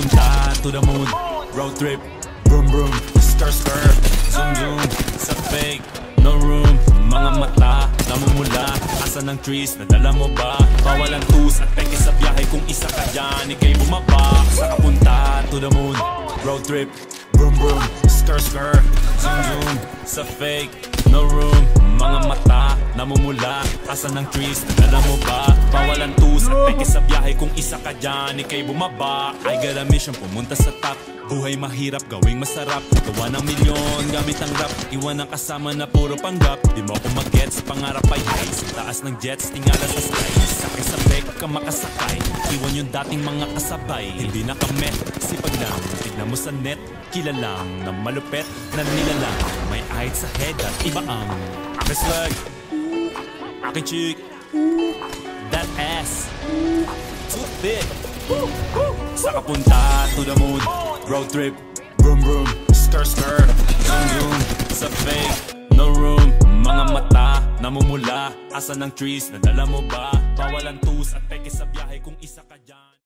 punta to the moon. Road trip, vroom vroom. Skr skr, zoom zoom. Sa fake, no room. Mga mata, namumula. Asa ng trees, nadala mo ba? Bawal ang tus at peke sa biyahe Kung isa ka dyan, ikay bumaba. Sa kapunta to the moon. Road trip, vroom vroom. Skr skr, zoom zoom. Sa fake, no room namumula Asa ng trees, nadala mo ba? Bawal ang at peke sa biyahe Kung isa ka dyan, ikay bumaba. I got a mission, pumunta sa top. Buhay mahirap, gawing masarap. Gawa ng milyon, gamit ang rap. Iwan ang kasama na puro panggap. Di mo ako mag-gets, pangarap ay high. Sa taas ng jets, tingala sa sky. Sakay sa bek, ka makasakay. Iwan yung dating mga kasabay. Hindi na kami, sipag lang. Tignan mo sa net, kilalang Na malupet, na nilalang. May ahit sa head at iba ang Aking swag, aking chick. That ass, too thick sa kapunta to the moon. Road trip, vroom vroom. Skr skr, zoom zoom. Sa fake, no room. Mga mata, namumula. Asa ng trees, nadala mo ba? Bawal ang tus at peke sa biyahe Kung isa ka dyan